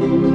you.